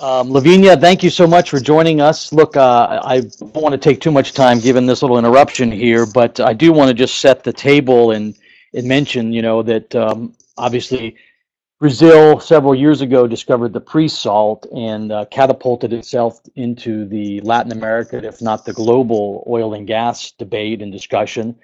Um, Lavinia, thank you so much for joining us. Look, uh, I don't want to take too much time given this little interruption here, but I do want to just set the table and, and mention, you know, that um, obviously Brazil several years ago discovered the pre-salt and uh, catapulted itself into the Latin America, if not the global oil and gas debate and discussion.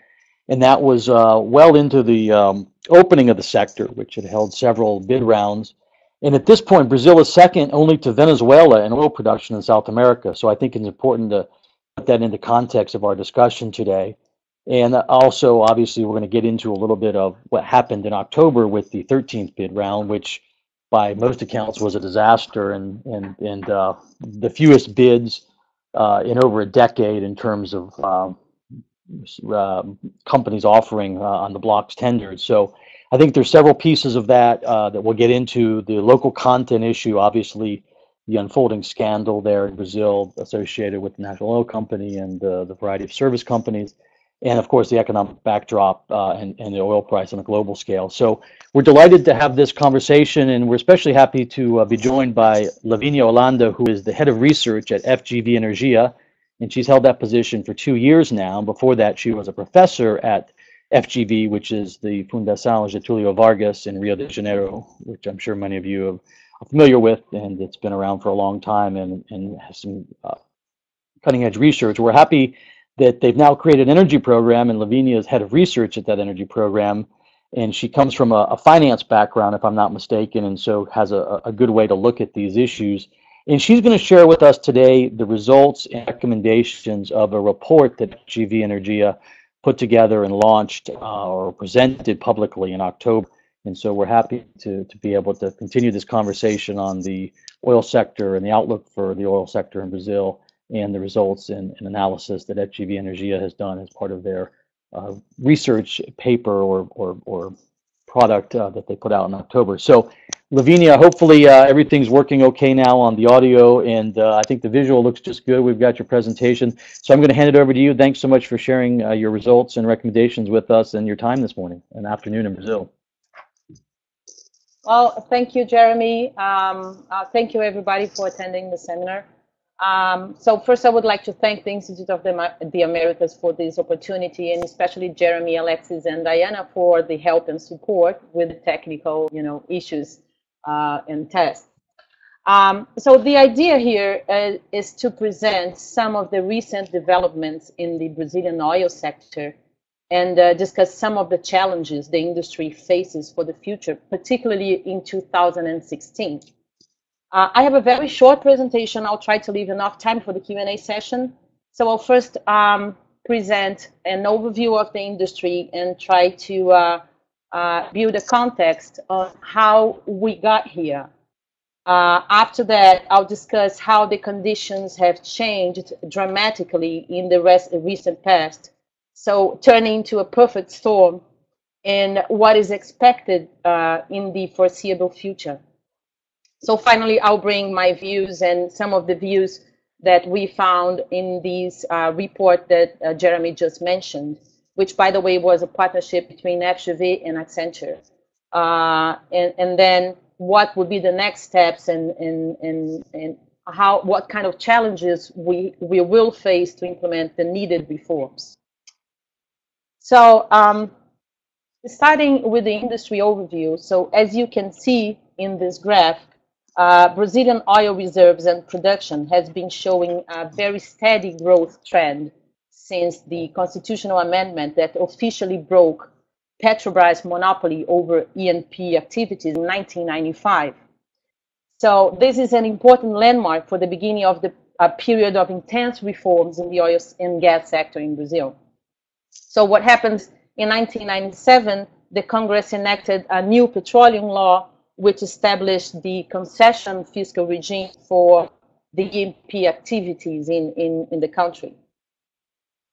And that was uh, well into the um, opening of the sector, which had held several bid rounds. And at this point, Brazil is second only to Venezuela in oil production in South America. So I think it's important to put that into context of our discussion today. And also, obviously, we're going to get into a little bit of what happened in October with the 13th bid round, which by most accounts was a disaster and, and, and uh, the fewest bids uh, in over a decade in terms of um, uh, companies offering uh, on the blocks tendered. So I think there's several pieces of that uh, that we'll get into. The local content issue, obviously, the unfolding scandal there in Brazil associated with the National Oil Company and the variety of service companies and of course the economic backdrop uh, and, and the oil price on a global scale. So we're delighted to have this conversation, and we're especially happy to uh, be joined by Lavinia Hollanda, who is the head of research at FGV Energia, and she's held that position for two years now. Before that, she was a professor at FGV, which is the Fundação Getúlio Vargas in Rio de Janeiro, which I'm sure many of you are familiar with, and it's been around for a long time and, and has some uh, cutting edge research. We're happy that they've now created an energy program, and Lavinia is head of research at that energy program. And she comes from a, a finance background, if I'm not mistaken, and so has a, a good way to look at these issues. And she's going to share with us today the results and recommendations of a report that GV Energia put together and launched uh, or presented publicly in October. And so we're happy to, to be able to continue this conversation on the oil sector and the outlook for the oil sector in Brazil and the results and, and analysis that FGV Energia has done as part of their uh, research paper or, or, or product uh, that they put out in October. So Lavinia, hopefully uh, everything's working okay now on the audio and uh, I think the visual looks just good. We've got your presentation. So I'm going to hand it over to you. Thanks so much for sharing uh, your results and recommendations with us and your time this morning and afternoon in Brazil. Well, thank you, Jeremy. Um, uh, thank you, everybody, for attending the seminar. Um, so first, I would like to thank the Institute of the, the, Americas for this opportunity, and especially Jeremy, Alexis, and Diana for the help and support with the technical, you know, issues uh, and tests. Um, so the idea here uh, is to present some of the recent developments in the Brazilian oil sector and uh, discuss some of the challenges the industry faces for the future, particularly in 2016. Uh, I have a very short presentation. I'll try to leave enough time for the Q&A session. So I'll first um, present an overview of the industry and try to uh, build a context on how we got here. Uh, after that, I'll discuss how the conditions have changed dramatically in the rest, recent past. So turning into a perfect storm and what is expected uh, in the foreseeable future. So finally, I'll bring my views and some of the views that we found in this uh, report that uh, Jeremy just mentioned, which, by the way, was a partnership between FGV and Accenture. Uh, and, and then what would be the next steps and, and, and, and how, what kind of challenges we, we will face to implement the needed reforms. So um, starting with the industry overview. So as you can see in this graph, uh, Brazilian oil reserves and production has been showing a very steady growth trend since the constitutional amendment that officially broke Petrobras' monopoly over E&P activities in 1995. So this is an important landmark for the beginning of the a period of intense reforms in the oil and gas sector in Brazil. So what happens in 1997, the Congress enacted a new petroleum law which established the concession fiscal regime for the E&P activities in, in, in the country.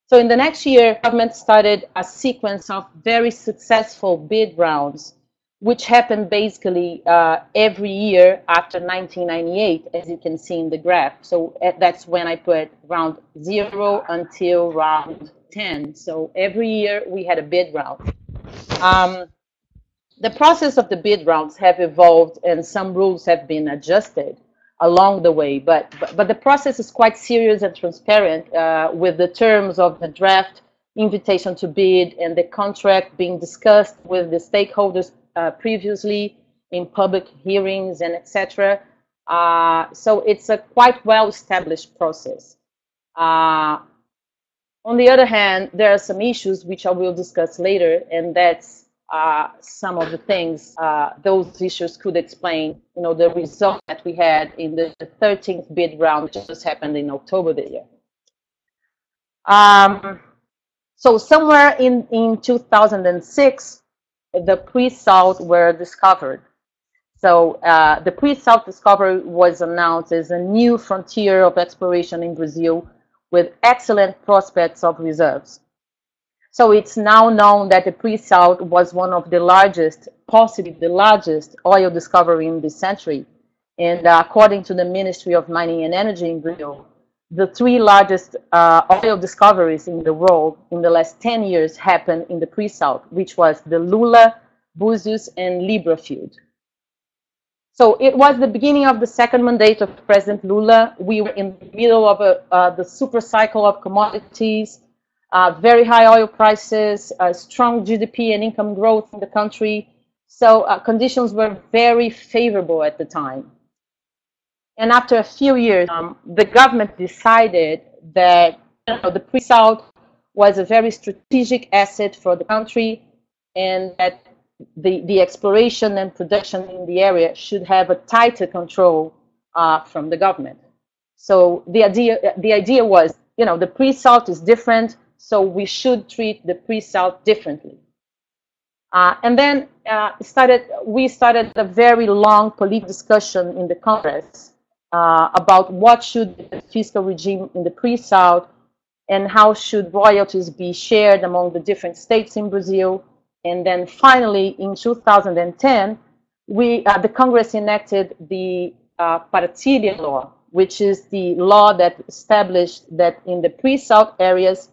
So in the next year, government started a sequence of very successful bid rounds, which happened basically uh, every year after 1998, as you can see in the graph. So uh, that's when I put round zero until round 10. So every year we had a bid round. Um, the process of the bid rounds have evolved and some rules have been adjusted. Along the way. But, but, but the process is quite serious and transparent uh, with the terms of the draft invitation to bid and the contract being discussed with the stakeholders uh, previously in public hearings and etc. Uh, so it's a quite well-established process. Uh, on the other hand, there are some issues which I will discuss later, and that's uh, some of the things uh, those issues could explain, you know, the result that we had in the 13th bid round, which just happened in October this year. Um, so somewhere in, in 2006, the pre-salt were discovered. So uh, the pre-salt discovery was announced as a new frontier of exploration in Brazil with excellent prospects of reserves. So it's now known that the pre-salt was one of the largest, possibly the largest oil discovery in this century. And uh, according to the Ministry of Mining and Energy in Brazil, the three largest uh, oil discoveries in the world in the last 10 years happened in the pre-salt, which was the Lula, Búzios, and Libra field. So it was the beginning of the second mandate of President Lula. We were in the middle of a, uh, the super cycle of commodities, uh, very high oil prices, uh, strong GDP and income growth in the country. So uh, conditions were very favorable at the time. And after a few years, um, the government decided that you know, the pre-salt was a very strategic asset for the country and that the, the exploration and production in the area should have a tighter control uh, from the government. So the idea, the idea was, you know, the pre-salt is different, so we should treat the pre-salt differently. Uh, and then uh, started, we started a very long political discussion in the Congress uh, about what should the fiscal regime in the pre-salt and how should royalties be shared among the different states in Brazil and then finally, in 2010, we, uh, the Congress enacted the uh, Partilha law, which is the law that established that in the pre-salt areas,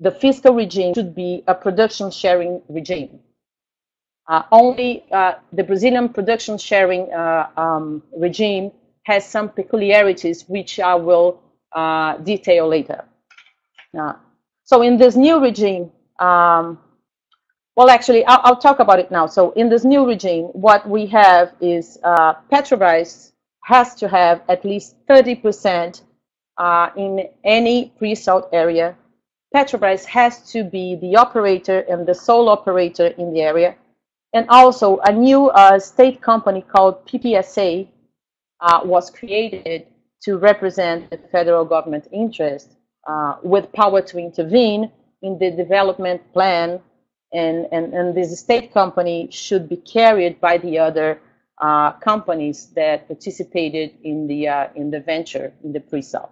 the fiscal regime should be a production sharing regime. Uh, only uh, the Brazilian production sharing uh, um, regime has some peculiarities, which I will uh, detail later. So in this new regime, um, well, actually, I'll, I'll, talk about it now. So in this new regime, what we have is uh, Petrobras has to have at least 30% uh, in any pre-salt area. Petrobras has to be the operator and the sole operator in the area. And also a new uh, state company called PPSA uh, was created to represent the federal government interest uh, with power to intervene in the development plan and, and, and this state company should be carried by the other uh, companies that participated in the, uh, in the venture, in the pre-salt.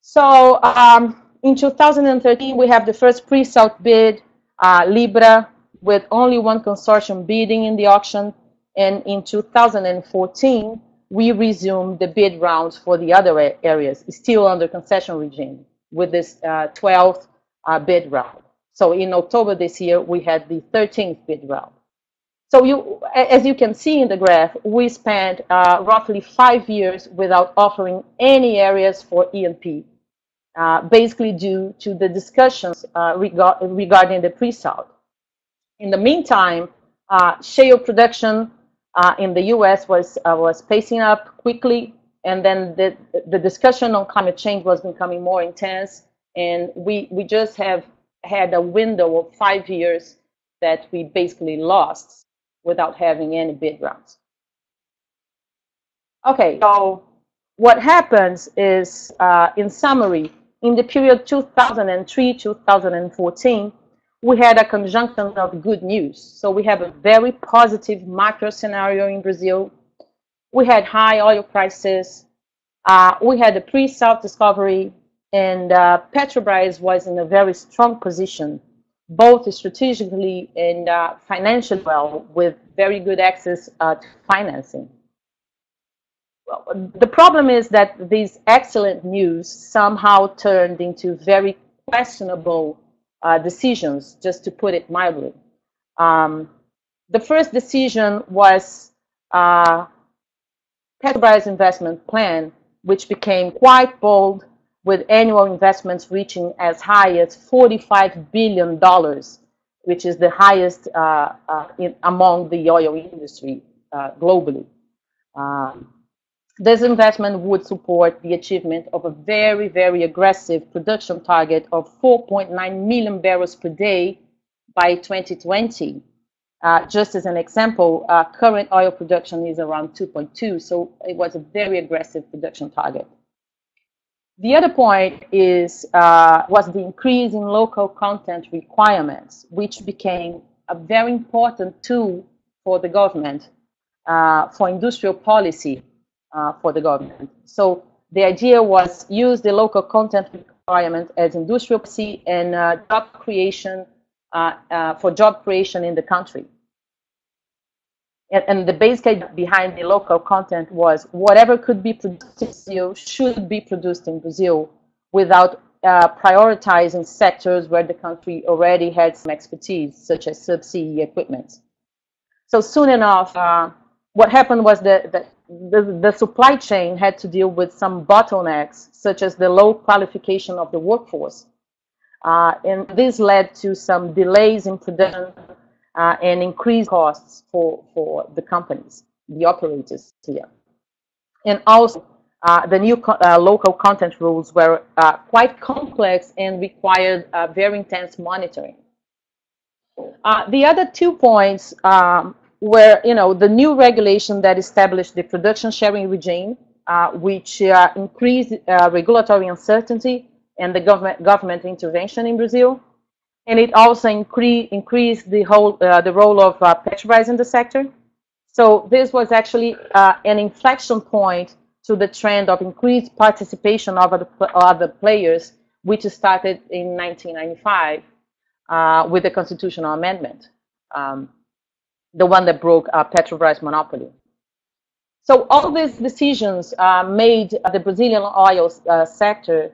So um, in 2013, we have the first pre-salt bid, uh, Libra, with only one consortium bidding in the auction. And in 2014, we resumed the bid rounds for the other areas, still under concession regime, with this 12th uh, uh, bid round. So in October this year, we had the 13th bid round. So you, as you can see in the graph, we spent uh, roughly five years without offering any areas for E&P, uh, basically due to the discussions uh, regard, regarding the pre-salt. In the meantime, uh, shale production uh, in the U.S. was uh, was pacing up quickly, and then the the discussion on climate change was becoming more intense, and we we just have had a window of five years that we basically lost without having any bid rounds. Okay, so what happens is, uh, in summary, in the period 2003-2014, we had a conjunction of good news. So we have a very positive macro scenario in Brazil. We had high oil prices. Uh, we had a pre-salt discovery and uh, Petrobras was in a very strong position, both strategically and uh, financially well, with very good access uh, to financing. The problem is that these excellent news somehow turned into very questionable uh, decisions, just to put it mildly. Um, the first decision was uh, Petrobras investment plan, which became quite bold with annual investments reaching as high as $45 billion, which is the highest uh, uh, in, among the oil industry uh, globally. Um, this investment would support the achievement of a very, very aggressive production target of 4.9 million barrels per day by 2020. Uh, just as an example, uh, current oil production is around 2.2, so it was a very aggressive production target. The other point is uh, was the increase in local content requirements, which became a very important tool for the government, uh, for industrial policy uh, for the government. So the idea was use the local content requirement as industrial policy and uh, job creation uh, uh, for job creation in the country. And, and, the basic behind the local content was whatever could be produced in Brazil should be produced in Brazil without uh, prioritizing sectors where the country already had some expertise, such as subsea equipment. So soon enough, uh, what happened was that, that the, the supply chain had to deal with some bottlenecks, such as the low qualification of the workforce. Uh, and this led to some delays in production uh, and increased costs for, for the companies, the operators here. And also, uh, the new co uh, local content rules were uh, quite complex and required uh, very intense monitoring. The other two points um, were, you know, the new regulation that established the production sharing regime, which increased regulatory uncertainty and the government, government intervention in Brazil and it also incre increased the whole uh, the role of uh, Petrobras in the sector. So this was actually uh, an inflection point to the trend of increased participation of other, other players, which started in 1995 uh, with the constitutional amendment, um, the one that broke uh, Petrobras monopoly. So all these decisions uh, made the Brazilian oil sector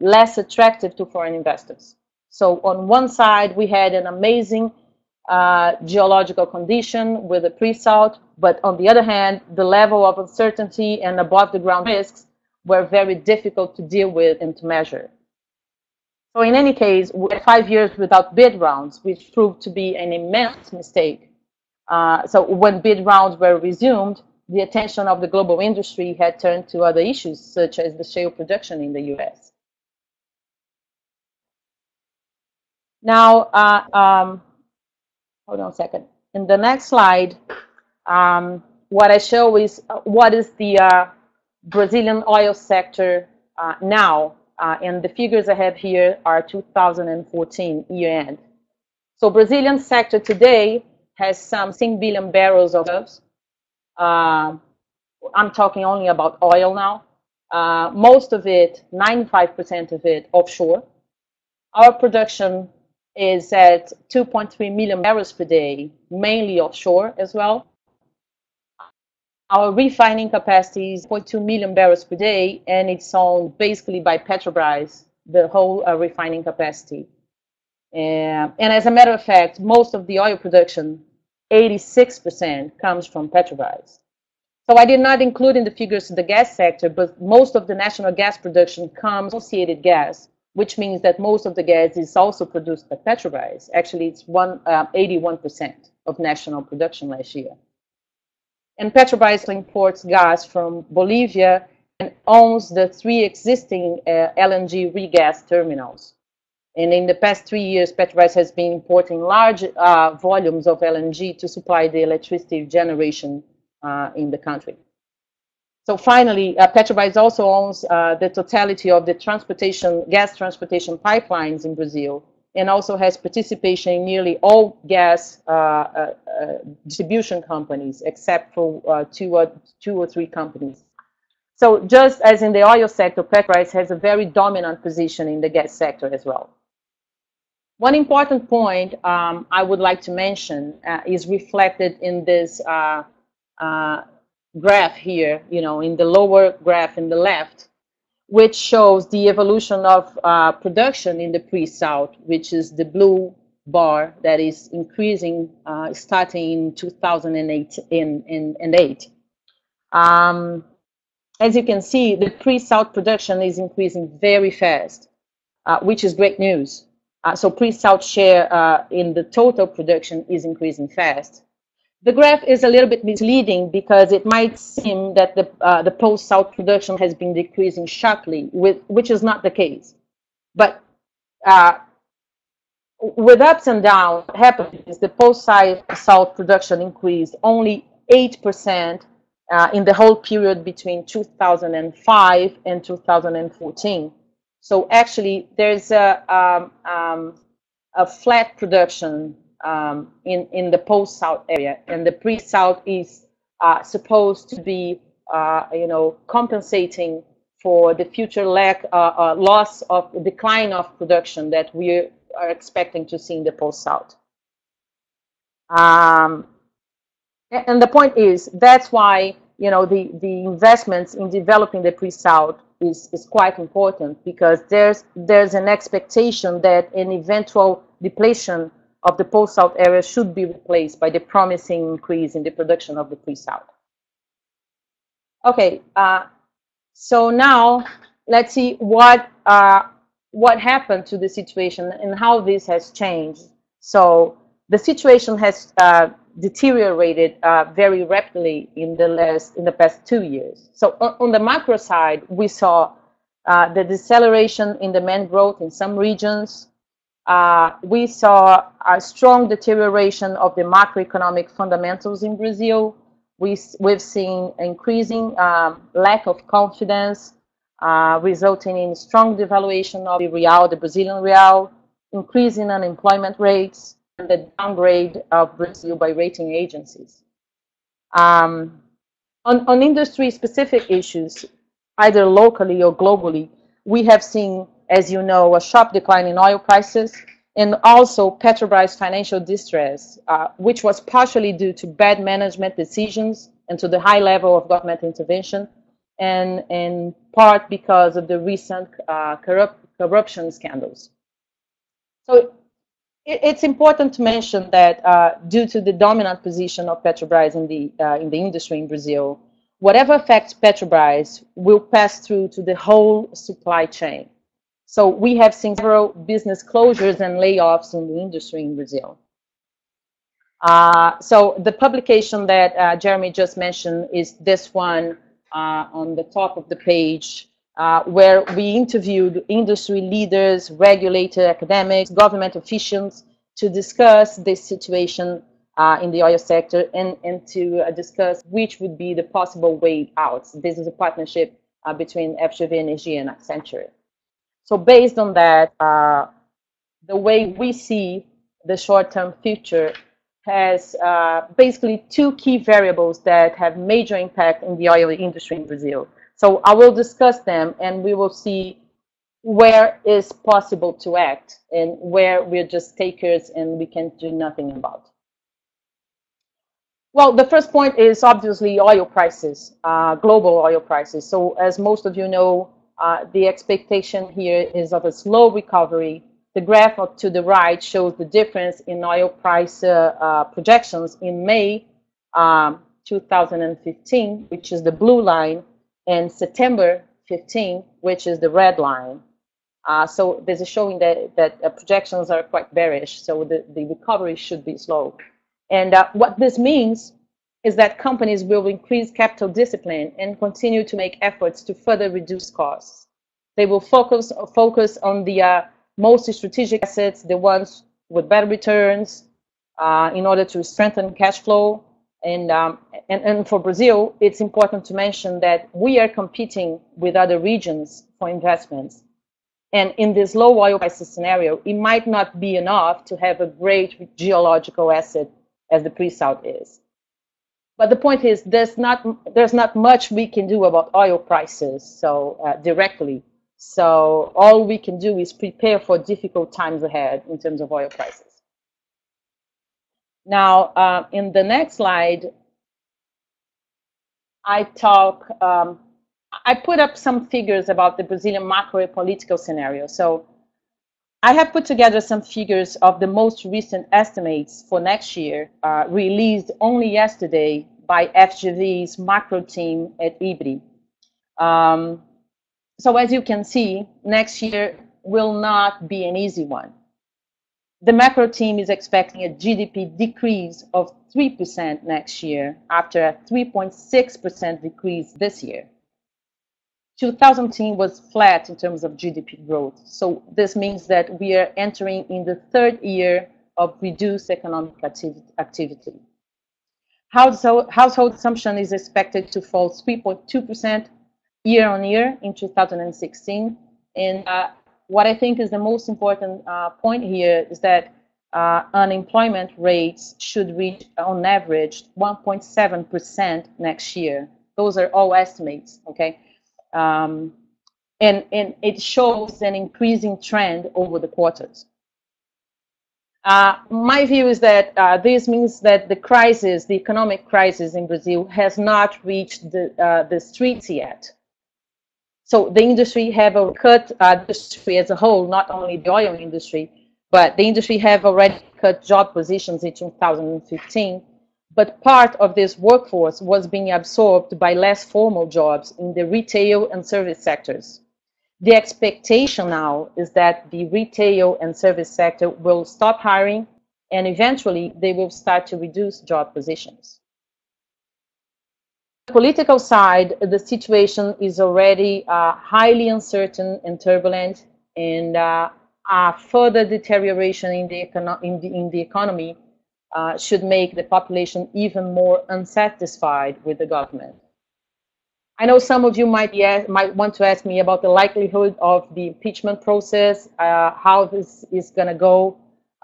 less attractive to foreign investors. So on one side, we had an amazing uh, geological condition with a pre-salt, but on the other hand, the level of uncertainty and above the ground risks were very difficult to deal with and to measure. So in any case, five years without bid rounds, which proved to be an immense mistake. Uh, so when bid rounds were resumed, the attention of the global industry had turned to other issues, such as the shale production in the US. Now, uh, um, hold on a second. In the next slide, um, what I show is uh, what is the uh, Brazilian oil sector uh, now. Uh, and the figures I have here are 2014 year end. So Brazilian sector today has some 6 billion barrels of reserves. Uh, I'm talking only about oil now. most of it, 95% of it, offshore. Our production is at 2.3 million barrels per day, mainly offshore as well. Our refining capacity is 0.2 million barrels per day, and it's owned basically by Petrobras, the whole uh, refining capacity. Uh, and as a matter of fact, most of the oil production, 86%, comes from Petrobras. So I did not include in the figures the gas sector, but most of the national gas production comes associated gas which means that most of the gas is also produced by Petrobras. Actually, it's one, uh, 81% of national production last year. And Petrobras imports gas from Bolivia and owns the three existing uh, LNG regas terminals. And in the past three years, Petrobras has been importing large uh, volumes of LNG to supply the electricity generation uh, in the country. So finally, uh, Petrobras also owns uh, the totality of the transportation, gas transportation pipelines in Brazil, and also has participation in nearly all gas uh, uh, uh distribution companies, except for uh, two, or, two or three companies. So just as in the oil sector, Petrobras has a very dominant position in the gas sector as well. One important point um, I would like to mention is reflected in this graph here, you know, in the lower graph in the left, which shows the evolution of uh, production in the pre-salt, which is the blue bar that is increasing uh, starting in 2008. In, in, in eight. Um, as you can see, the pre-salt production is increasing very fast, uh, which is great news. Uh, so pre-salt share uh, in the total production is increasing fast. The graph is a little bit misleading because it might seem that the, uh, the post-salt production has been decreasing sharply, with, which is not the case. But uh, with ups and downs, what happened is the post-salt production increased only 8% uh, in the whole period between 2005 and 2014. So actually, there's a, um, um, a flat production um, in, in the post-salt area, and the pre-salt is uh, supposed to be, uh, you know, compensating for the future lack, uh, uh, loss of decline of production that we are expecting to see in the post-salt. Um, and the point is, that's why you know the the investments in developing the pre-salt is is quite important because there's there's an expectation that an eventual depletion of the post-salt area should be replaced by the promising increase in the production of the pre-salt. Okay, uh, so now let's see what uh, what happened to the situation and how this has changed. So the situation has uh, deteriorated uh, very rapidly in the last in the past two years. So on, the macro side, we saw uh, the deceleration in demand growth in some regions. Uh, we saw a strong deterioration of the macroeconomic fundamentals in Brazil. We, we've seen increasing um, lack of confidence, uh, resulting in strong devaluation of the real, the Brazilian real, increasing unemployment rates, and the downgrade of Brazil by rating agencies. Um, on, on industry-specific issues, either locally or globally, we have seen, as you know, a sharp decline in oil prices and also Petrobras financial distress, uh, which was partially due to bad management decisions and to the high level of government intervention, and in part because of the recent uh, corrupt, corruption scandals. So it's important to mention that uh, due to the dominant position of Petrobras in the uh, in the industry in Brazil, whatever affects Petrobras will pass through to the whole supply chain. So we have seen several business closures and layoffs in the industry in Brazil. Uh, so the publication that uh, Jeremy just mentioned is this one uh, on the top of the page uh, where we interviewed industry leaders, regulators, academics, government officials to discuss this situation uh, in the oil sector and, and to uh, discuss which would be the possible way out. This is a partnership between FGV Energy and Accenture. So based on that, uh, the way we see the short-term future has uh, basically two key variables that have major impact in the oil industry in Brazil. So I will discuss them and we will see where is possible to act and where we're just takers and we can do nothing about. Well, the first point is obviously oil prices, uh, global oil prices. So as most of you know, uh, the expectation here is of a slow recovery. The graph to the right shows the difference in oil price uh, uh projections in May um, 2015, which is the blue line, and September 15, which is the red line. Uh, so this is showing that, that uh, projections are quite bearish, so the, the recovery should be slow. And what this means is that companies will increase capital discipline and continue to make efforts to further reduce costs. They will focus, focus on the uh, most strategic assets, the ones with better returns, uh, in order to strengthen cash flow and, um, and, and for Brazil, it's important to mention that we are competing with other regions for investments. And in this low oil prices scenario, it might not be enough to have a great geological asset as the pre-salt is. But the point is, there's not there's not much we can do about oil prices so uh, directly. So all we can do is prepare for difficult times ahead in terms of oil prices. Now, uh, in the next slide, I talk, um, I put up some figures about the Brazilian macro political scenario. So I have put together some figures of the most recent estimates for next year, uh, released only yesterday by FGV's macro team at IBRE. Um, so as you can see, next year will not be an easy one. The macro team is expecting a GDP decrease of 3% next year after a 3.6% decrease this year. 2010 was flat in terms of GDP growth. So this means that we are entering in the third year of reduced economic activity. Household, household consumption is expected to fall 3.2% year on year in 2016. And uh, what I think is the most important uh, point here is that uh, unemployment rates should reach, on average, 1.7% next year. Those are all estimates, okay? Um, and, and it shows an increasing trend over the quarters. Uh, my view is that uh, this means that the crisis, the economic crisis in Brazil, has not reached the, uh, the streets yet. So the industry have a cut uh, industry as a whole, not only the oil industry, but the industry have already cut job positions in 2015. But part of this workforce was being absorbed by less formal jobs in the retail and service sectors. The expectation now is that the retail and service sector will stop hiring and eventually they will start to reduce job positions. The political side, the situation is already uh, highly uncertain and turbulent, and uh, a further deterioration in the, in the, in the economy uh, should make the population even more unsatisfied with the government. I know some of you might, be, might want to ask me about the likelihood of the impeachment process, uh, how this is going to go.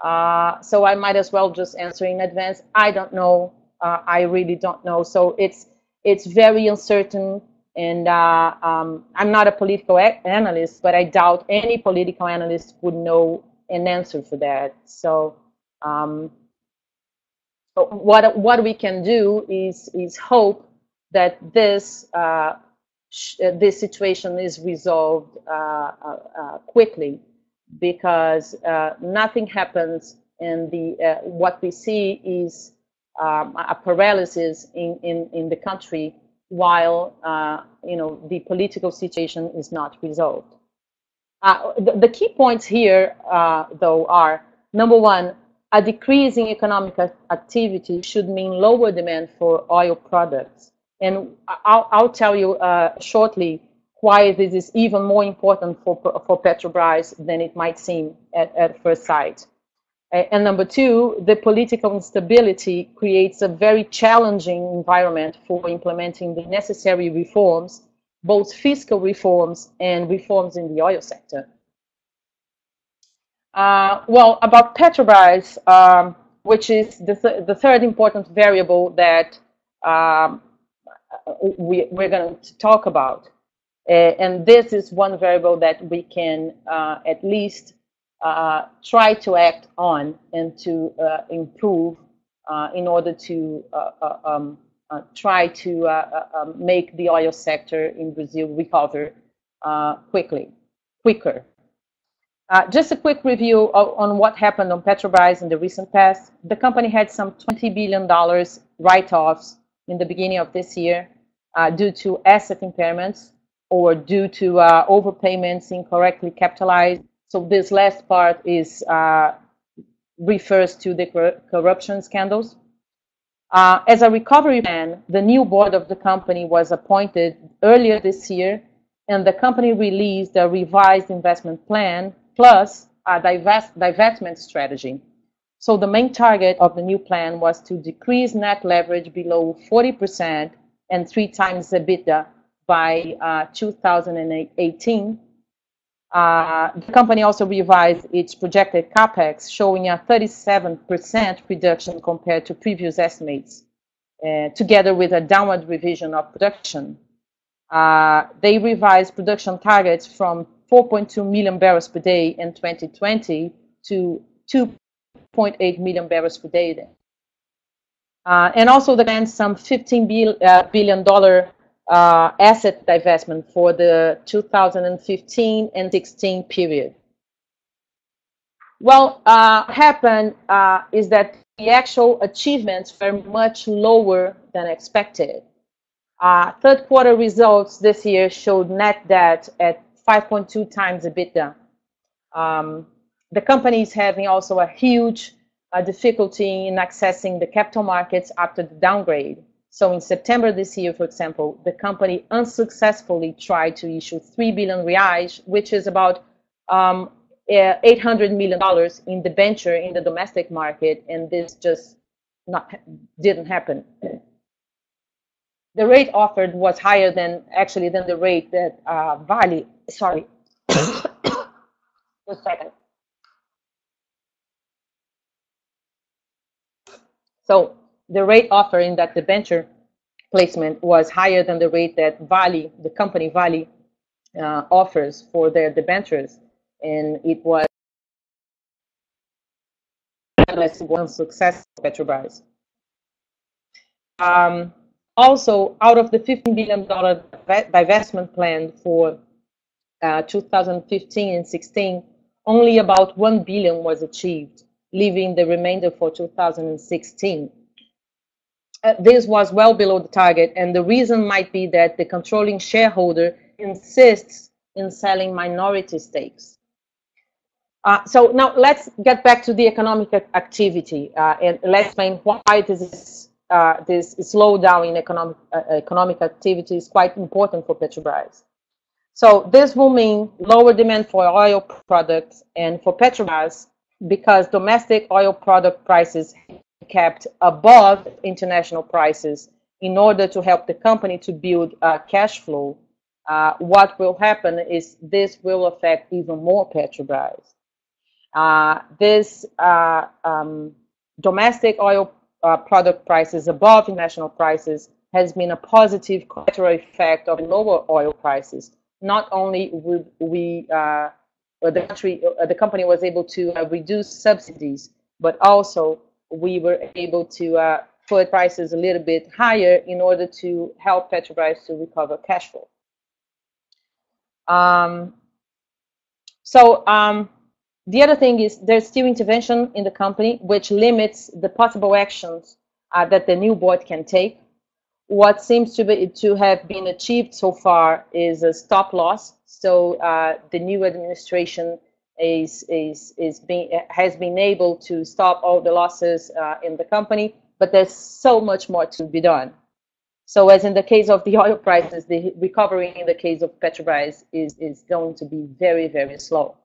Uh, so I might as well just answer in advance. I don't know. Uh, I really don't know. So it's it's very uncertain, and uh, um, I'm not a political analyst, but I doubt any political analyst would know an answer for that. So. Um, what what we can do is is hope that this uh, uh, this situation is resolved uh, uh, uh quickly because uh, nothing happens and the what we see is um, a paralysis in, in, in the country while you know the political situation is not resolved. The, the, key points here, though, are number one, a decrease in economic activity should mean lower demand for oil products and I'll, I'll tell you uh, shortly why this is even more important for, for Petrobras than it might seem at, at first sight. And number two, the political instability creates a very challenging environment for implementing the necessary reforms, both fiscal reforms and reforms in the oil sector. Uh, well, about Petrobras, um, which is the, th the third important variable that um, we, we're going to talk about. Uh, and this is one variable that we can uh, at least uh, try to act on and to uh, improve uh, in order to uh, um, try to um, make the oil sector in Brazil recover quickly, quicker. Just a quick review of, on what happened on Petrobras in the recent past. The company had some $20 billion write-offs in the beginning of this year uh, due to asset impairments or due to uh, overpayments incorrectly capitalized. So this last part is uh, refers to the cor corruption scandals. Uh, as a recovery plan, the new board of the company was appointed earlier this year, and the company released a revised investment plan plus a divest divestment strategy. So the main target of the new plan was to decrease net leverage below 40% and three times EBITDA by uh, 2018. Uh, the company also revised its projected capex, showing a 37% reduction compared to previous estimates, uh, together with a downward revision of production. Uh, they revised production targets from 4.2 million barrels per day in 2020 to 2.8 million barrels per day then. Uh, and also the grant some 15 bil, uh, billion dollar uh, asset divestment for the 2015 and 16 period. Well, uh, happened uh, is that the actual achievements were much lower than expected. Uh, third quarter results this year showed net debt at 5.2 times EBITDA. Um, the company is having also a huge uh, difficulty in accessing the capital markets after the downgrade. So in September this year, for example, the company unsuccessfully tried to issue 3 billion reais, which is about um, uh, 800 million dollars in debentures in the domestic market, and this just not didn't happen. The rate offered was higher than actually than the rate that uh, Vale. Sorry, a second. So the rate offered in that debenture placement was higher than the rate that Vale, the company Vale, uh, offers for their debentures, and it was one success Petrobras. Um, also, out of the $15 billion divestment plan for uh, 2015 and 16, only about 1 billion was achieved, leaving the remainder for 2016. Uh, this was well below the target, and the reason might be that the controlling shareholder insists in selling minority stakes. Uh, so now let's get back to the economic activity uh, and let's explain why this is, uh, this slowdown in economic uh, economic activity is quite important for Petrobras. So this will mean lower demand for oil products and for Petrobras because domestic oil product prices kept above international prices in order to help the company to build uh, cash flow. Uh, what will happen is this will affect even more Petrobras. Uh, this um, domestic oil uh, product prices above international prices has been a positive collateral effect of lower oil prices. Not only would we, uh, the country, the company was able to reduce subsidies, but also we were able to uh, put prices a little bit higher in order to help Petrobras to recover cash flow. Um, so um, the other thing is there's still intervention in the company, which limits the possible actions uh, that the new board can take. What seems to be to have been achieved so far is a stop loss. So uh, the new administration is is is being has been able to stop all the losses uh, in the company, but there's so much more to be done. So as in the case of the oil prices, the recovery in the case of Petrobras is is going to be very very slow.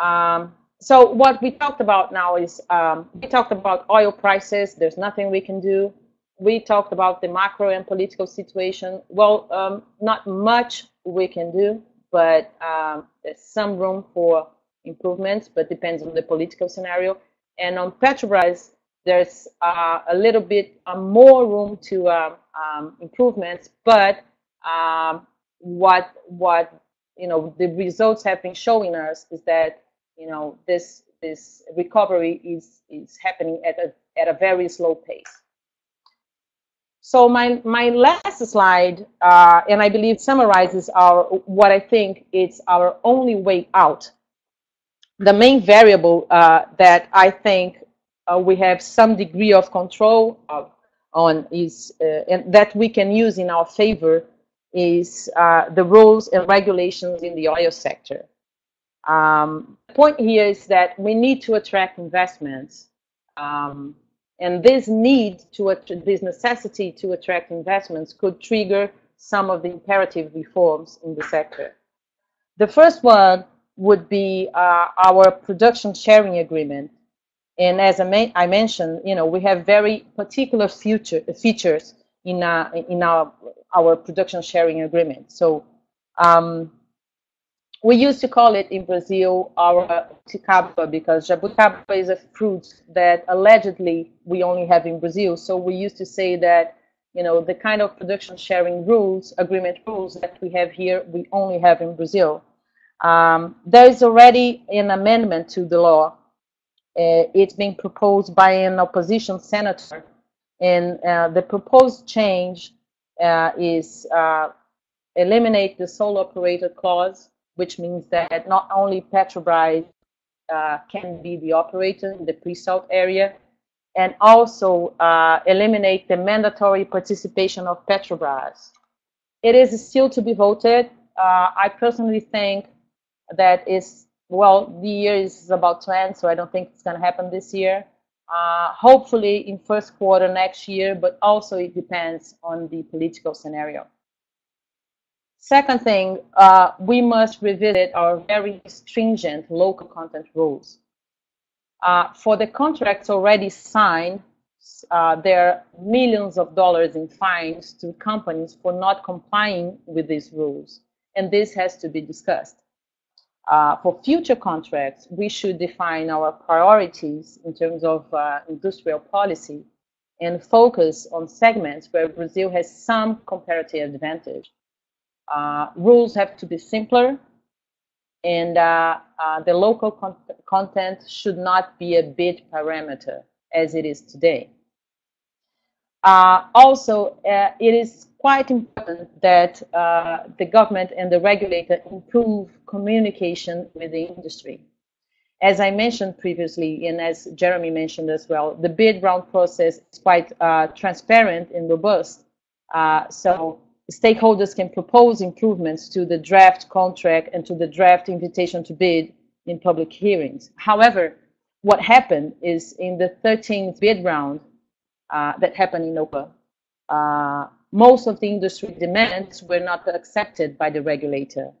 Um, so what we talked about now is um, we talked about oil prices. There's nothing we can do. We talked about the macro and political situation. Well, um, not much we can do but um, there's some room for improvements, but depends on the political scenario. And on Petrobras, there's uh, a little bit uh, more room to uh, um, improvements, but um, what what you know the results have been showing us is that you know this this recovery is is happening at a at a very slow pace. So my, my last slide, uh, and I believe summarizes our what I think is our only way out. The main variable uh, that I think uh, we have some degree of control of, on is, uh, and that we can use in our favor is uh, the rules and regulations in the oil sector. Um, the point here is that we need to attract investments um, and this need to, this necessity to attract investments could trigger some of the imperative reforms in the sector. The first one would be uh, our production sharing agreement. And as I, I, mentioned, you know, we have very particular future, features in, uh, in our, our production sharing agreement. So um, we used to call it in Brazil our jabuticaba because jabuticaba is a fruit that allegedly we only have in Brazil. So we used to say that you know the kind of production sharing rules, agreement rules that we have here, we only have in Brazil. Um, there is already an amendment to the law. Uh, it's being proposed by an opposition senator, and uh, the proposed change uh, is uh, eliminate the sole operator clause which means that not only Petrobras uh, can be the operator in the pre-salt area, and also uh, eliminate the mandatory participation of Petrobras. It is still to be voted. Uh, I personally think that is well, the year is about to end, so I don't think it's going to happen this year. Uh, hopefully in first quarter next year, but also it depends on the political scenario. Second thing, uh, we must revisit our very stringent local content rules. Uh, for the contracts already signed, uh, there are millions of dollars in fines to companies for not complying with these rules, and this has to be discussed. Uh, for future contracts, we should define our priorities in terms of uh, industrial policy and focus on segments where Brazil has some comparative advantage. Uh, rules have to be simpler, and uh, uh, the local con content should not be a bid parameter as it is today. Uh, also, it is quite important that the government and the regulator improve communication with the industry. As I mentioned previously, and as Jeremy mentioned as well, the bid round process is quite uh, transparent and robust. Uh, so stakeholders can propose improvements to the draft contract and to the draft invitation to bid in public hearings. However, what happened is in the 13th bid round uh, that happened in OPA, uh, most of the industry demands were not accepted by the regulator.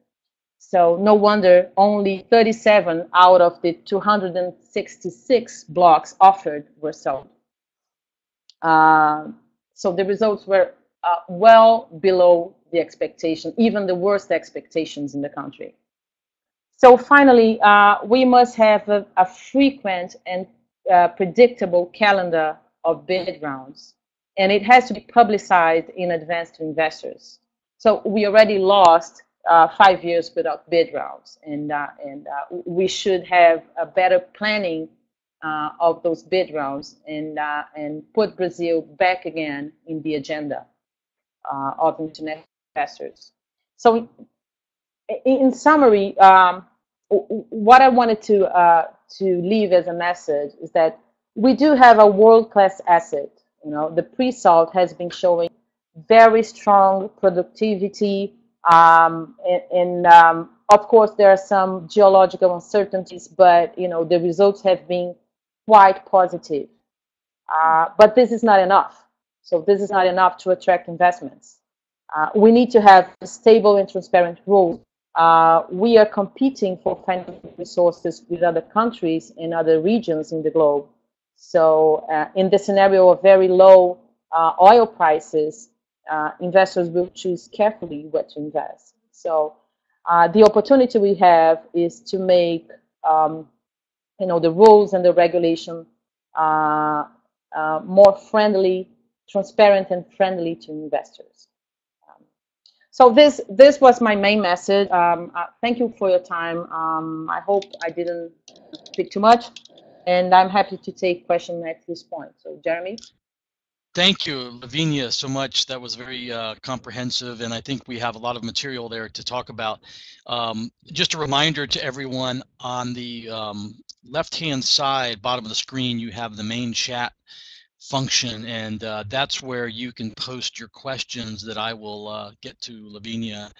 So no wonder only 37 out of the 266 blocks offered were sold. Uh, so the results were well below the expectation, even the worst expectations in the country. So finally, uh, we must have a, a frequent and uh, predictable calendar of bid rounds and it has to be publicized in advance to investors. So we already lost uh, five years without bid rounds, and uh, and uh, we should have a better planning uh, of those bid rounds and and put Brazil back again in the agenda uh, of internet investors. So, in summary, um, what I wanted to to leave as a message is that we do have a world-class asset you know, the pre-salt has been showing very strong productivity, um, and, and um, of course there are some geological uncertainties, but you know the results have been quite positive. Uh, but this is not enough. So this is not enough to attract investments. Uh, we need to have stable and transparent rules. Uh, we are competing for financial resources with other countries and other regions in the globe. So uh, in the scenario of very low uh, oil prices, uh, investors will choose carefully what to invest. So uh, the opportunity we have is to make um, you know the rules and the regulation more friendly, transparent, and friendly to investors. Um, so this this was my main message. Um, thank you for your time. Um, I hope I didn't speak too much and I'm happy to take questions at this point. So, Jeremy? Thank you, Lavinia, so much. That was very uh, comprehensive, and I think we have a lot of material there to talk about. Um, just a reminder to everyone on the um, left-hand side, bottom of the screen, you have the main chat function, and uh, that's where you can post your questions that I will uh, get to Lavinia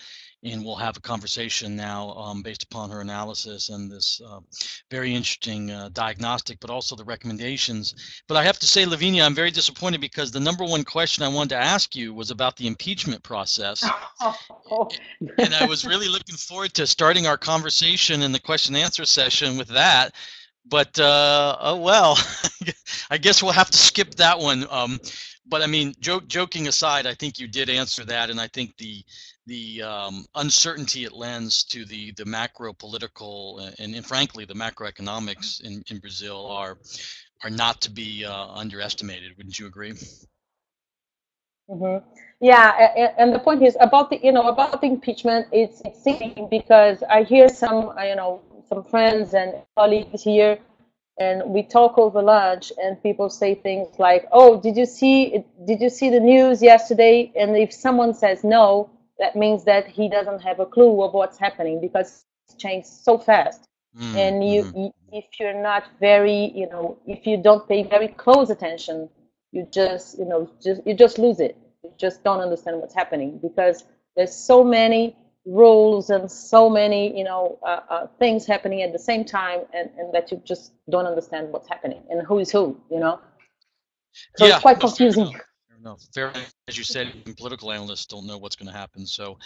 and we'll have a conversation now um, based upon her analysis and this uh, very interesting uh, diagnostic, but also the recommendations. But I have to say, Lavinia, I'm very disappointed because the number one question I wanted to ask you was about the impeachment process. and I was really looking forward to starting our conversation in the question and answer session with that. But uh, oh well, I guess we'll have to skip that one. Um, but I mean, joke, joking aside, I think you did answer that, and I think the the um, uncertainty it lends to the the macro political and, and, frankly the macroeconomics in, in Brazil are are not to be uh, underestimated. Wouldn't you agree? Mm-hmm. Yeah, and, the point is about the you know about the impeachment. It's interesting because I hear some you know some friends and colleagues here, and we talk over lunch, and people say things like, "Oh, did you see did you see the news yesterday?" And if someone says no, that means that he doesn't have a clue of what's happening because it's changed so fast. Mm, and you, mm. if you're not very, you know, if you don't pay very close attention, you just, you know, just you just lose it. You just don't understand what's happening because there's so many rules and so many, you know, uh, uh, things happening at the same time, and, and that you just don't understand what's happening and who is who, you know. So yeah, it's quite no, fair confusing. enough. Fair enough. As you said, even political analysts don't know what's going to happen. So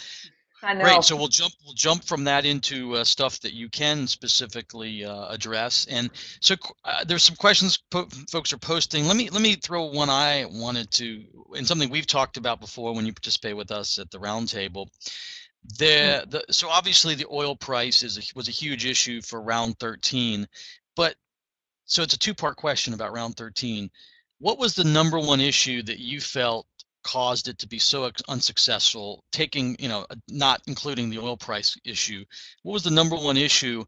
I know. Great. So we'll jump we'll jump from that into uh, stuff that you can specifically uh, address. And so uh, there's some questions po- folks are posting. Let me let me throw one I wanted to, and something we've talked about before when you participate with us at the roundtable. The hmm. the so obviously the oil price is a, was a huge issue for round 13, but so it's a two part question about round 13. What was the number one issue that you felt caused it to be so unsuccessful taking you know not including the oil price issue what was the number one issue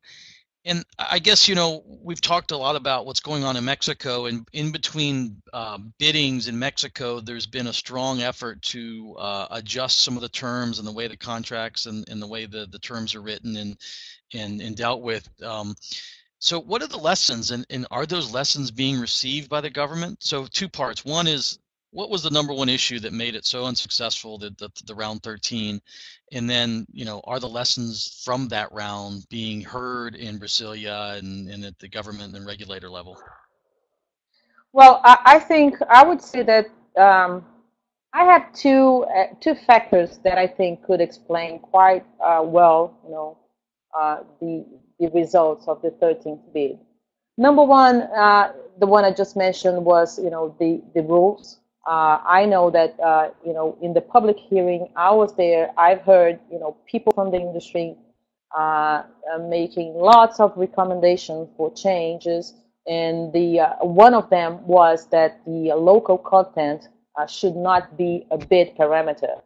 and i guess you know we've talked a lot about what's going on in mexico and in between uh, biddings in mexico there's been a strong effort to uh, adjust some of the terms and the way the contracts and, and the way the, the terms are written and and, and dealt with. Um, so what are the lessons and, and are those lessons being received by the government? So two parts. One is what was the number one issue that made it so unsuccessful the, the, the round 13 and then you know are the lessons from that round being heard in brasilia and, and at the government and regulator level Well, I, I think I would say that um, I have two uh, two factors that I think could explain quite uh, well, you know, uh, the the results of the 13th bid. Number one, uh, the one I just mentioned was, you know, the the rules. Uh, I know that, uh, you know, in the public hearing, I was there. I've heard, you know, people from the industry uh, making lots of recommendations for changes, and the uh, one of them was that the local content uh, should not be a bid parameter,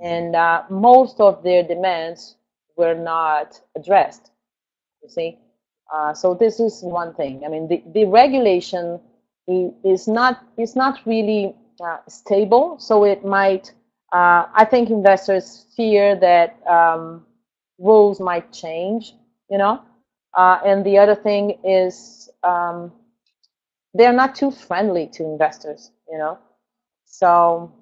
and uh, most of their demands were not addressed. You see, so this is one thing. I mean, the, the regulation is not is not really uh, stable, so it might. Uh, I think investors fear that um, rules might change, you know. Uh, and the other thing is um, they're not too friendly to investors, you know. So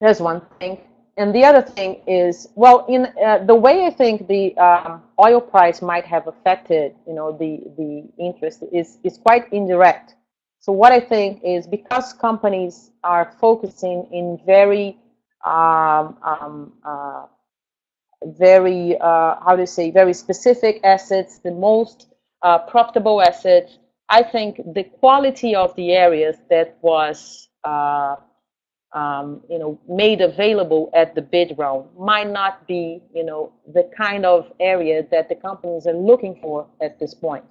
there's one thing. And the other thing is, well, in uh, the way I think the um, oil price might have affected, you know, the the interest is is quite indirect. So what I think is because companies are focusing in very um, um, uh, very uh, how to say very specific assets, the most uh, profitable assets. I think the quality of the areas that was uh, um, you know made available at the bid round might not be you know the kind of area that the companies are looking for at this point.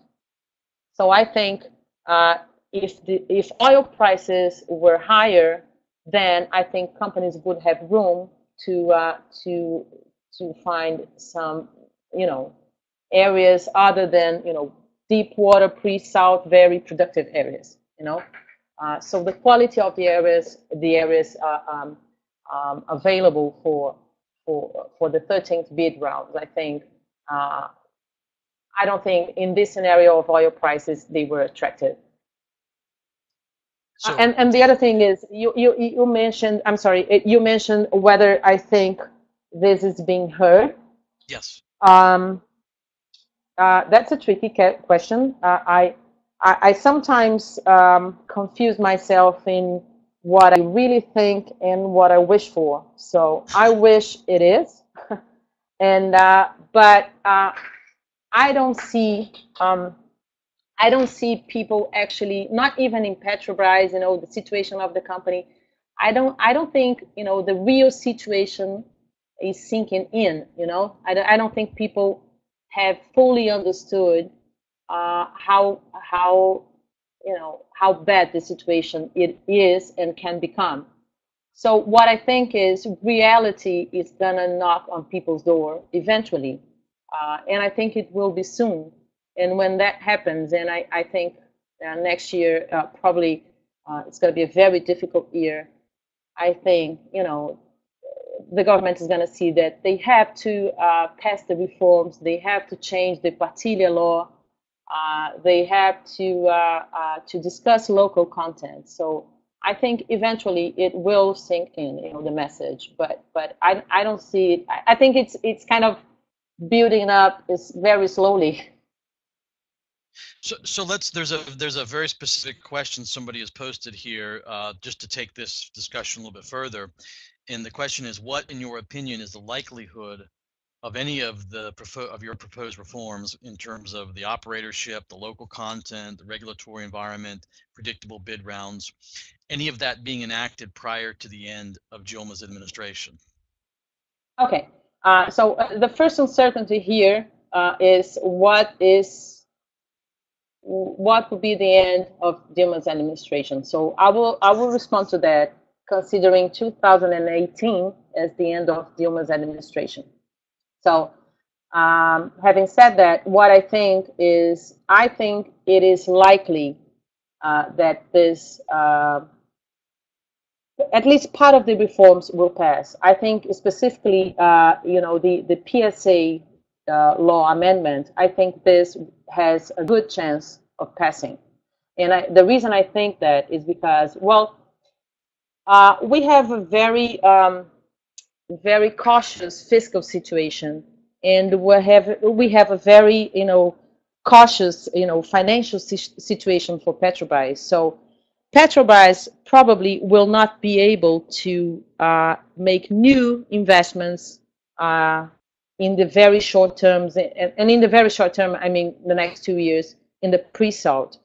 So I think uh, if the if oil prices were higher, then I think companies would have room to uh, to to find some you know areas other than you know deep water pre-salt very productive areas you know? Uh, so the quality of the areas the areas are um, um, available for for for the 13th bid rounds i think uh, i don't think in this scenario of oil prices they were attractive so and and the other thing is you you you mentioned i'm sorry you mentioned whether i think this is being heard yes um, uh, that's a tricky question. Uh, I, I I sometimes um, confuse myself in what I really think and what I wish for. So I wish it is, and uh, but uh, I don't see um, I don't see people actually not even in Petrobras. You know the situation of the company. I don't I don't think you know the real situation is sinking in. You know I don't, I don't think people have fully understood uh, how how you know how bad the situation it is and can become. So what I think is reality is gonna knock on people's door eventually, uh, and I think it will be soon. And when that happens, and I I think uh, next year uh, probably uh, it's gonna be a very difficult year. I think you know the government is going to see that they have to uh, pass the reforms, they have to change the Partilha law, uh, they have to uh, to discuss local content. So I think eventually it will sink in, you know, the message. But but I I don't see it. I, think it's it's kind of building up is very slowly. So, so let's. There's a there's a very specific question somebody has posted here, uh, just to take this discussion a little bit further, and the question is, what, in your opinion, is the likelihood of any of the of your proposed reforms in terms of the operatorship, the local content, the regulatory environment, predictable bid rounds, any of that being enacted prior to the end of Dilma's administration? Okay, uh, so uh, the first uncertainty here uh, is what is what would be the end of Dilma's administration. So I will I will respond to that considering 2018 as the end of Dilma's administration. So, um, having said that, what I think is, I think it is likely uh, that this, uh, at least part of the reforms will pass. I think specifically, uh, you know, the, the PSA uh, law amendment, I think this has a good chance of passing. And I, the reason I think that is because, well, uh, we have a very um, very cautious fiscal situation, and we have we have a very you know cautious you know financial situation for Petrobras. So Petrobras probably will not be able to uh, make new investments uh, in the very short terms, and, in the very short term, I mean the next two years in the pre-salt.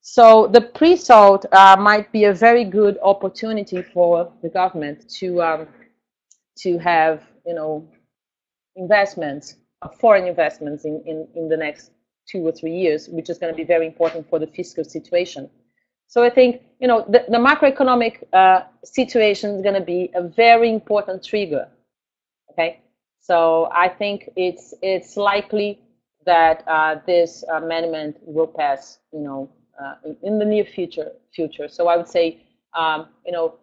So the pre-salt uh, might be a very good opportunity for the government to um, to have, you know, investments, uh, foreign investments in, in, in the next two or three years, which is going to be very important for the fiscal situation. So I think, you know, the, the macroeconomic uh, situation is going to be a very important trigger. Okay, so I think it's it's likely that uh, this amendment will pass, you know, uh, in the near future. Future. So I would say, um, you know,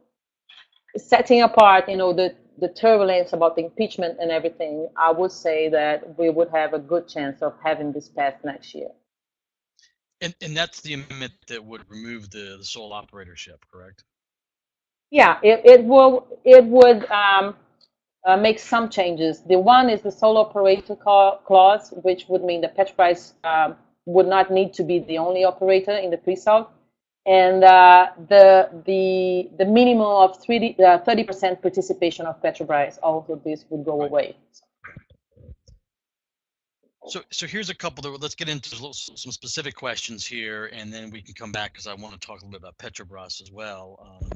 setting apart, you know, the the turbulence about the impeachment and everything, I would say that we would have a good chance of having this passed next year. And, and that's the amendment that would remove the, the sole operatorship, correct? Yeah, it, it will it would um, uh, make some changes. The one is the sole operator clause, which would mean that Petrobras um, would not need to be the only operator in the pre-salt and uh, the the the minimum of 30 percent uh, participation of Petrobras. All of this would go away. So, so here's a couple of, let's get into some specific questions here, and then we can come back because I want to talk a little bit about Petrobras as well. Um,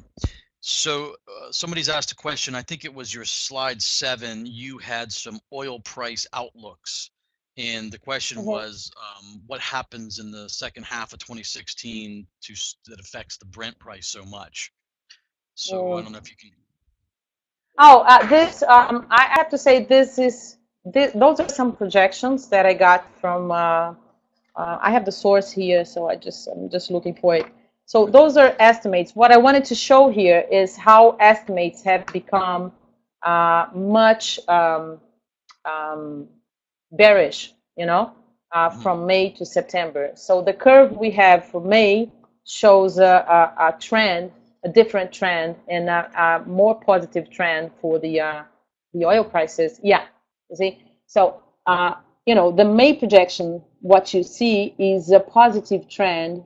so uh, somebody's asked a question, I think it was your slide seven, you had some oil price outlooks and the question mm-hmm. was, um, what happens in the second half of 2016 to that affects the Brent price so much? So mm. I don't know if you can. Oh, uh, this um, I have to say this is this, those are some projections that I got from. Uh, uh, I have the source here, so I just I'm just looking for it. So those are estimates. What I wanted to show here is how estimates have become uh, much um, um, bearish, you know, uh, mm-hmm. from May to September. So the curve we have for May shows a, a, a trend, a different trend, and a, a more positive trend for the uh, the oil prices. Yeah, you see. So uh, you know, the May projection, what you see is a positive trend,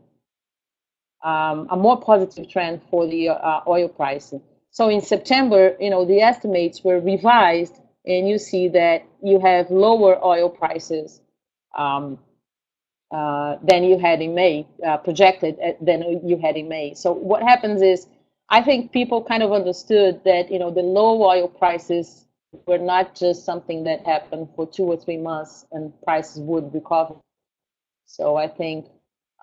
um, a more positive trend for the uh, oil price. So in September, you know, the estimates were revised and you see that you have lower oil prices um, uh, than you had in May, uh, projected at, than you had in May. So what happens is, I think people kind of understood that you know the low oil prices were not just something that happened for two or three months and prices would recover. So I think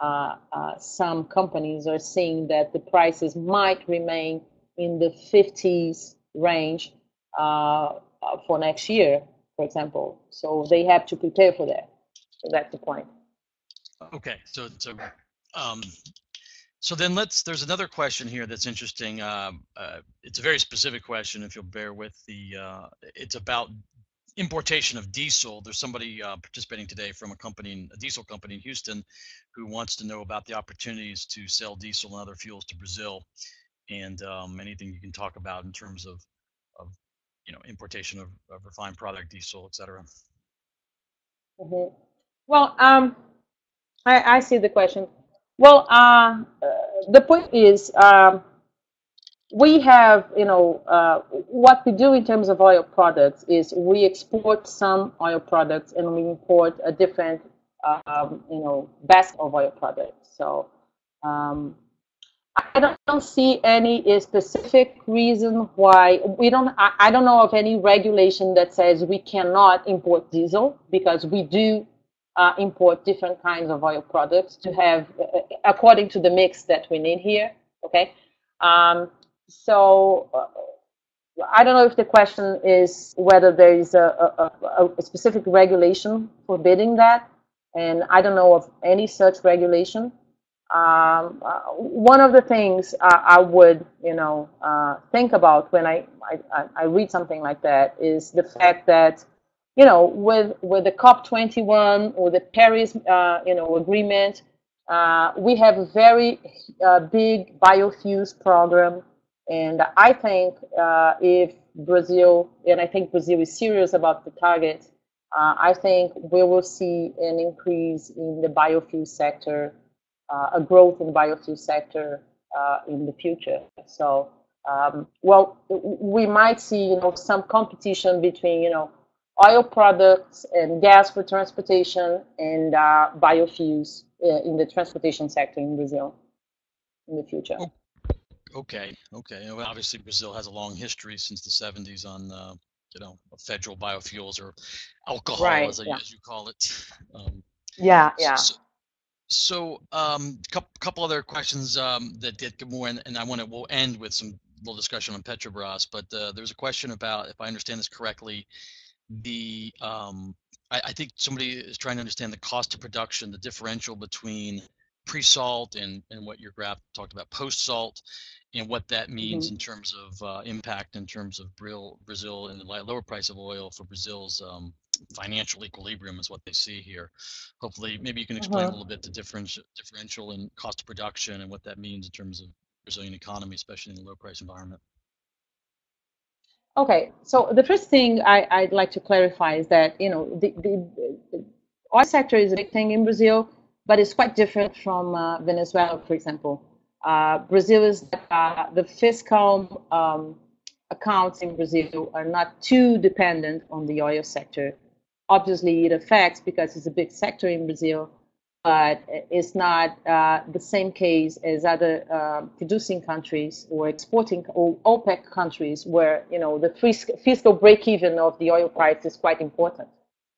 uh, uh some companies are seeing that the prices might remain in the 50s range uh, uh, for next year, for example. So they have to prepare for that. So that's the point. Okay, so so um, so then let's. There's another question here that's interesting. Uh, uh, it's a very specific question. If you'll bear with the, uh, it's about importation of diesel. There's somebody uh, participating today from a company, a diesel company in Houston, who wants to know about the opportunities to sell diesel and other fuels to Brazil, and um, anything you can talk about in terms of, of you know, importation of, of refined product, diesel, et cetera. Mm-hmm. Well, um, I, I see the question. Well, uh, the point is, um, we have, you know, uh, what we do in terms of oil products is we export some oil products and we import a different, um, you know, basket of oil products. So um, I don't, don't, see any specific reason why we don't. I, I don't know of any regulation that says we cannot import diesel because we do uh, import different kinds of oil products to have uh, according to the mix that we need here. Okay. Um, so uh, I don't know if the question is whether there is a, a, a, specific regulation forbidding that, and I don't know of any such regulation. Um, uh, one of the things I, I would, you know, uh, think about when I, I, I read something like that is the fact that, you know, with with the COP21 or the Paris, uh, you know, agreement, uh, we have a very big biofuels program and I think uh, if Brazil, and I think Brazil is serious about the target, uh, I think we will see an increase in the biofuel sector, uh, a growth in biofuel sector uh, in the future. So, um, well, we might see, you know, some competition between, you know, oil products and gas for transportation and uh, biofuels uh, in the transportation sector in Brazil in the future. Okay, okay. Well, obviously, Brazil has a long history since the 70s on, uh, you know, federal biofuels or alcohol, right, as, yeah. as you call it. Um, yeah, yeah. So, so um, couple, couple other questions um, that did get more, and, and I want to we'll end with some little discussion on Petrobras. But uh, there's a question about, if I understand this correctly, the um, I, I think somebody is trying to understand the cost of production, the differential between pre-salt and and what your graph talked about post-salt and what that means mm-hmm. in terms of uh, impact in terms of Brazil and the lower price of oil for Brazil's um, financial equilibrium is what they see here. Hopefully, maybe you can explain uh-huh. a little bit the difference differential in cost of production and what that means in terms of Brazilian economy, especially in the low price environment. Okay, so the first thing I, would like to clarify is that you know the, the, the oil sector is a big thing in Brazil, but it's quite different from uh, Venezuela, for example. Uh, Brazil is uh, the fiscal um, accounts in Brazil are not too dependent on the oil sector. Obviously, it affects because it's a big sector in Brazil, but it's not uh, the same case as other uh, producing countries or exporting or OPEC countries, where you know the fiscal break-even of the oil price is quite important.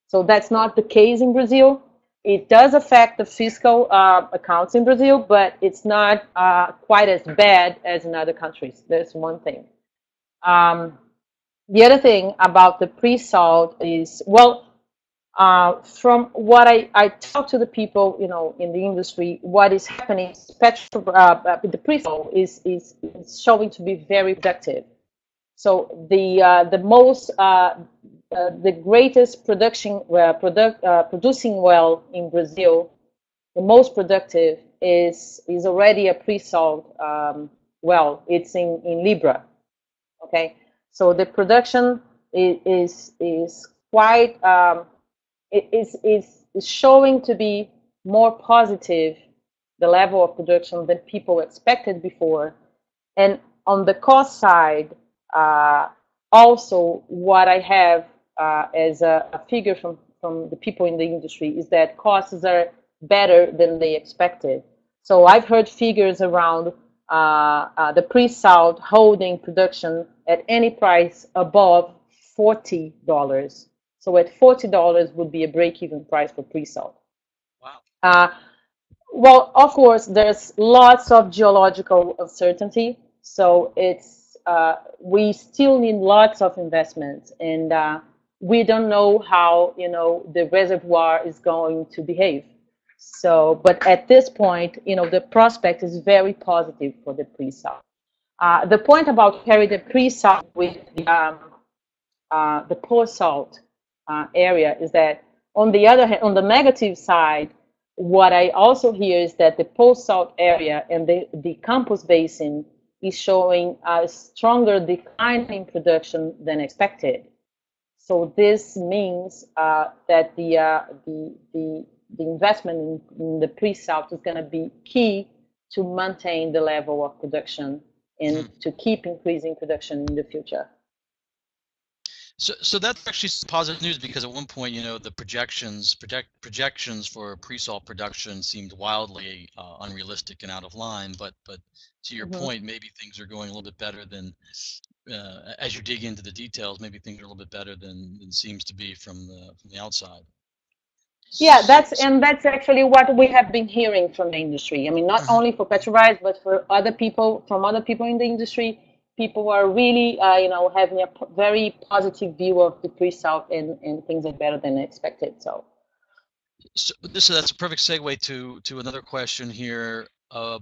So that's not the case in Brazil it does affect the fiscal uh, accounts in Brazil, but it's not uh, quite as bad as in other countries. That's one thing. Um, the other thing about the pre-salt is, well, uh, from what I, I talk to the people, you know, in the industry, what is happening, petro, uh, the pre-salt is, is, is showing to be very productive. So the uh, the most uh, the greatest production uh, product uh, producing well in Brazil, the most productive is is already a pre-salt um, well. It's in in Libra. Okay, so the production is is, is quite um, is is is showing to be more positive the level of production than people expected before, and on the cost side. Uh, also, what I have uh, as a, a, figure from, from the people in the industry is that costs are better than they expected. So I've heard figures around uh, uh, the pre-salt holding production at any price above $40. So at $40 would be a break-even price for pre-salt. Wow. Uh, well, of course, there's lots of geological uncertainty. So it's uh, we still need lots of investments and uh, we don't know how you know the reservoir is going to behave. So, but at this point, you know, the prospect is very positive for the pre-salt. Uh, the point about carrying the pre-salt with the, um, uh, the post-salt uh, area is that on the other hand, on the negative side, what I also hear is that the post-salt area and the, the Campos Basin is showing a stronger decline in production than expected. So this means uh, that the, uh, the, the, the investment in, in the pre-salt is going to be key to maintain the level of production and mm-hmm. to keep increasing production in the future. So, so that's actually positive news because at one point, you know, the projections project projections for pre-salt production seemed wildly uh, unrealistic and out of line. But, but to your mm-hmm. point, maybe things are going a little bit better than, uh, as you dig into the details, maybe things are a little bit better than, than seems to be from the from the outside. Yeah, that's and that's actually what we have been hearing from the industry. I mean, not mm-hmm. only for Petrobras, but for other people from other people in the industry people are really, uh, you know, having a very positive view of the pre-salt and, and things are better than expected. So. So this that's a perfect segue to to another question here. Uh,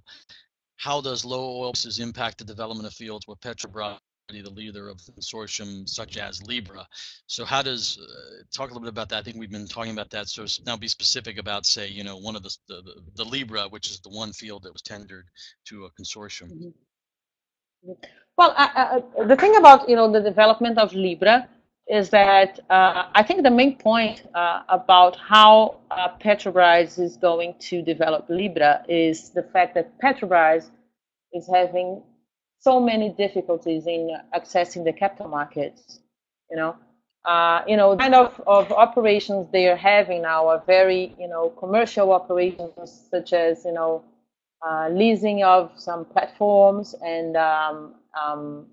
how does low oil prices impact the development of fields where Petrobras the leader of consortium such as Libra. So how does uh, talk a little bit about that? I think we've been talking about that. So now be specific about say, you know, one of the the, the Libra, which is the one field that was tendered to a consortium. Mm-hmm. Well, uh, uh, the thing about you know the development of Libra is that uh, I think the main point uh, about how uh, Petrobras is going to develop Libra is the fact that Petrobras is having so many difficulties in accessing the capital markets. You know, uh, you know, kind of, of operations they are having now are very, you know, commercial operations such as, you know, uh, leasing of some platforms and um, um,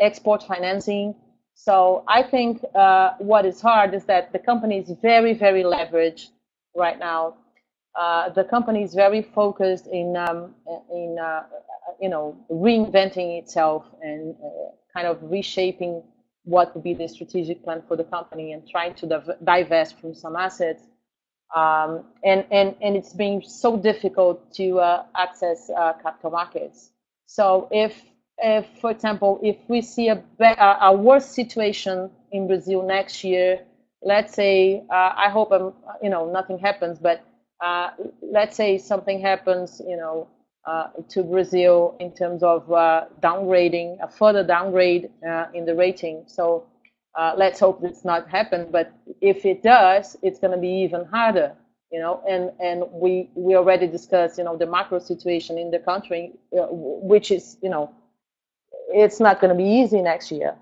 export financing. So I think uh, what is hard is that the company is very, very leveraged right now. Uh, the company is very focused in, um, in uh, you know, reinventing itself and uh, kind of reshaping what would be the strategic plan for the company and trying to div- divest from some assets. Um, and, and, and it's been so difficult to uh, access uh, capital markets. So if if, for example, if we see a, a worse situation in Brazil next year, let's say, I hope I'm, you know, nothing happens, but uh, let's say something happens, you know, uh, to Brazil in terms of uh, downgrading, a further downgrade uh, in the rating. So uh, let's hope it's not happen. But if it does, it's going to be even harder, you know. And and we we already discussed, you know, the macro situation in the country, which is, you know, it's not going to be easy next year.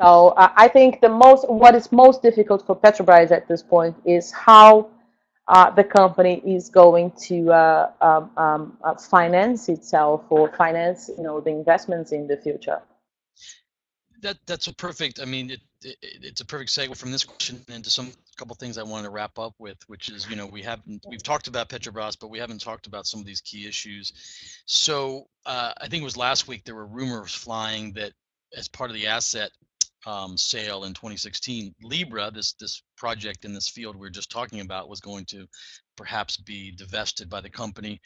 So I think the most, what is most difficult for Petrobras at this point is how uh, the company is going to uh, um, um, uh, finance itself or finance, you know, the investments in the future. That that's a perfect. I mean, it, it, it's a perfect segue from this question into some couple things I wanted to wrap up with, which is, you know, we haven't we've talked about Petrobras, but we haven't talked about some of these key issues. So uh, I think it was last week there were rumors flying that as part of the asset um, sale in 2016, Libra, this this project in this field we are just talking about, was going to perhaps be divested by the company.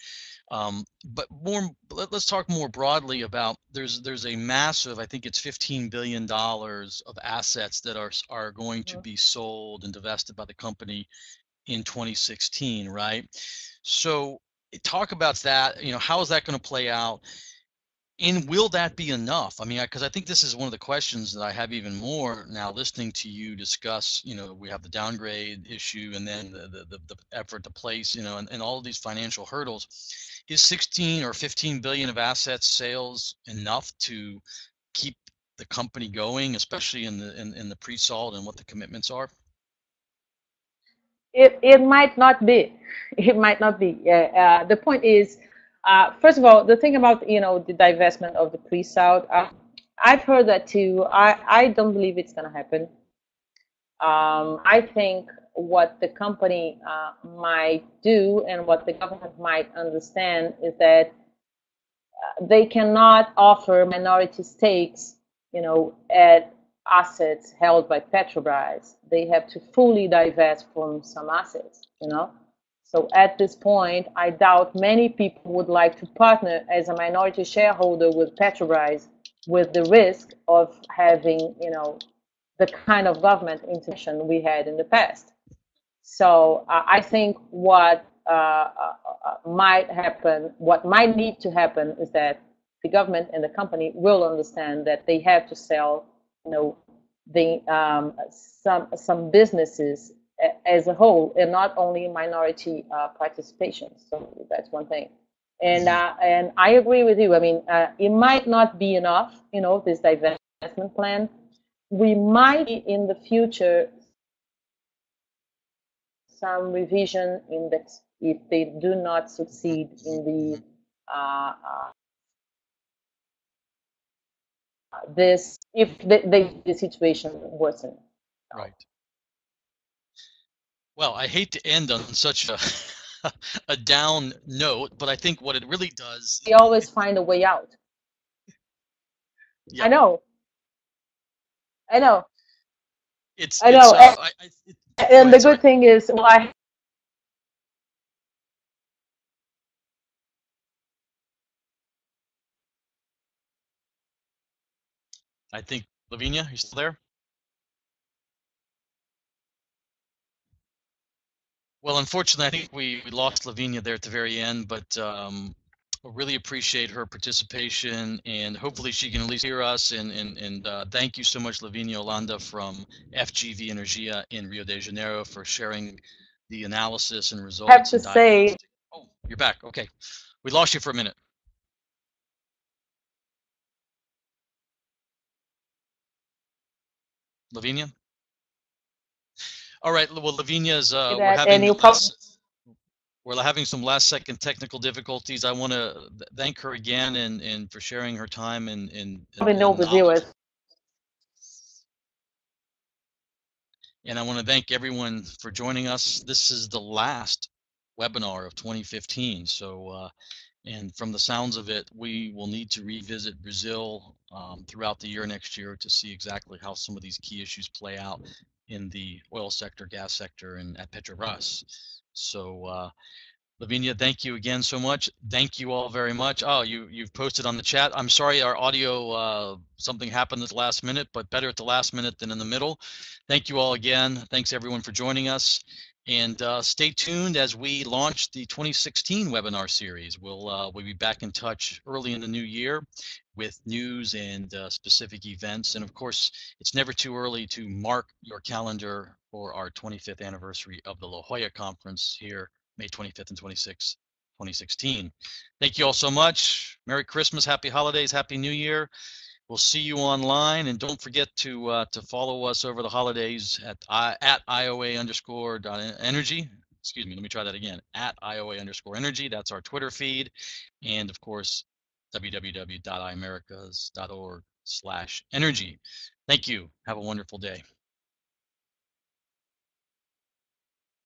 Um, but more, let, us talk more broadly about there's there's a massive, I think it's 15 billion dollars of assets that are are going to be sold and divested by the company in 2016, right? So talk about that. You know, how is that going to play out? And will that be enough? I mean because I, I, think this is one of the questions that i have even more now listening to you discuss you know we have the downgrade issue and then the the, the, effort to place you know and, and all of these financial hurdles. Is 16 or 15 billion of assets sales enough to keep the company going especially in the in, in the pre-salt and what the commitments are? It, it might not be. It might not be. Uh, the point is uh, first of all, the thing about you know the divestment of the pre-salt, uh, I've heard that too. I I don't believe it's going to happen. Um, I think what the company uh, might do and what the government might understand is that uh, they cannot offer minority stakes, you know, at assets held by Petrobras. They have to fully divest from some assets, you know. So at this point, I doubt many people would like to partner as a minority shareholder with Petrobras with the risk of having, you know, the kind of government intervention we had in the past. So uh, I think what uh, uh, uh, might happen, what might need to happen is that the government and the company will understand that they have to sell, you know, the um, some some businesses as a whole and not only minority uh, participation. So that's one thing. And uh, and I agree with you. I mean, uh, it might not be enough, you know, this divestment plan. We might in the future some revision index if they do not succeed in the uh, uh, this if the, the, the situation worsen. Right. Well, I hate to end on such a a down note, but I think what it really does. They always find a way out. Yeah. I know. I know. It's. I it's, know, uh, and- I, I, it, And go the ahead, good sorry. thing is, well, I I think Lavinia, you still there? Well, unfortunately, I think we, we lost Lavinia there at the very end, but um, I really appreciate her participation and hopefully she can at least hear us. And, and, and uh, thank you so much, Lavinia Hollanda from FGV Energia in Rio de Janeiro for sharing the analysis and results. have to say. Oh, you're back. Okay. We lost you for a minute. Lavinia? All right. Well, Lavinia's, uh, we're having last- we're having some last second technical difficulties. I want to thank her again and, and for sharing her time and, and, probably and the viewers. And I want to thank everyone for joining us. This is the last webinar of 2015. So, uh, and from the sounds of it, we will need to revisit Brazil um, throughout the year next year to see exactly how some of these key issues play out in the oil sector, gas sector, and at Petrobras. So, uh, Lavinia, thank you again so much. Thank you all very much. Oh, you you've posted on the chat. I'm sorry, our audio uh, something happened at the last minute, but better at the last minute than in the middle. Thank you all again. Thanks everyone for joining us, and uh, stay tuned as we launch the 2016 webinar series. We'll uh, we'll be back in touch early in the new year with news and uh, specific events, and of course, it's never too early to mark your calendar for our 25th anniversary of the La Jolla Conference here May 25th and 26th, 2016. Thank you all so much. Merry Christmas, Happy Holidays, Happy New Year. We'll see you online, and don't forget to uh, to follow us over the holidays at I, at IOA underscore dot energy. Excuse me, let me try that again. At IOA underscore energy. That's our Twitter feed, and of course, www.iamericas.org slash energy. Thank you. Have a wonderful day.